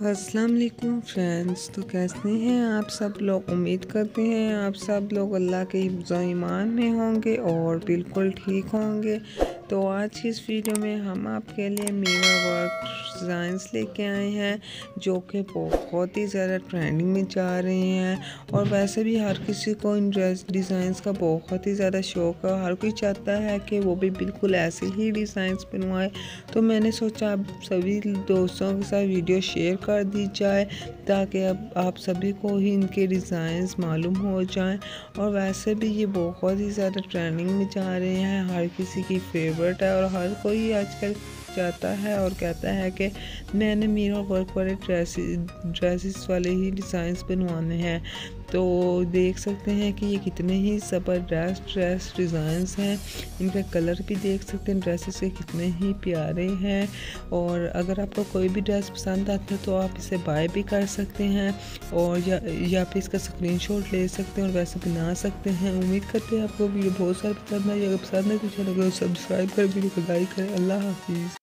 السلام علیکم فرینڈس تو کیسے ہیں آپ سب لوگ؟ امید کرتے ہیں آپ سب لوگ اللہ کے ایمان میں ہوں گے اور بالکل ٹھیک ہوں گے۔ تو آج کی اس ویڈیو میں ہم آپ کے لیے میرا ورک ڈیزائنس لے کے آئے ہیں، جو کہ بہت ہی زیادہ ٹرینڈنگ میں جا رہے ہیں۔ اور ویسے بھی ہر کسی کو ان ڈریس ڈیزائنس کا بہت ہی زیادہ شوق ہے۔ ہر کوئی چاہتا ہے کہ وہ بھی بالکل ایسے ہی ڈیزائنس بنوائے۔ تو میں نے سوچا اب سبھی دوستوں کے ساتھ ویڈیو شیئر کر دی جائے۔ تاکہ اب آپ سبھی کو ہی ان کے ڈیزائنس معلوم ہو جائیں۔ اور ویسے بھی یہ بہت ہی زیادہ ٹریننگ میں جا رہے ہیں۔ ہر کسی کی فیورٹ ہے اور ہر کوئی آج کل جاتا ہے اور کہتا ہے کہ میں نے میرا ورک والے ڈریسز والے ہی ڈیزائنس بنوانے ہیں۔ تو دیکھ سکتے ہیں کہ یہ کتنے ہی زبردست ڈریس ڈیزائنس ہیں۔ ان کا کلر بھی دیکھ سکتے ہیں ڈریسز کے کتنے ہی پیارے ہیں۔ اور اگر آپ کو کوئی بھی ڈریس پسند آتا ہے تو آپ اسے بائی بھی کر سکتے ہیں اور یا یا پھر اس کا سکرین شاٹ لے سکتے ہیں اور ویسے بنا سکتے ہیں۔ امید کرتے ہیں آپ کو ویڈیو بہت سارا پسند ہے اگر پسند ہے تو چلو سبسکرائب کر، ویڈیو کو لائک کریں اللہ حافظ۔